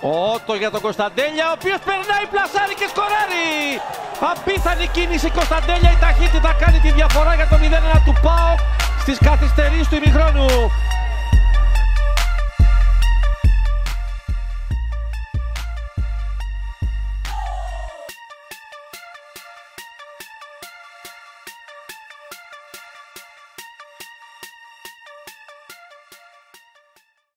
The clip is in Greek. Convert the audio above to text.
Ότο για τον Κωνσταντέλια, ο οποίος περνάει, πλασάρι και σκοράρει. Απίθανη κίνηση Κωνσταντέλια, η ταχύτητα κάνει τη διαφορά για το 0-1 του ΠΑΟ στις καθυστερήσεις του ημιχρόνου.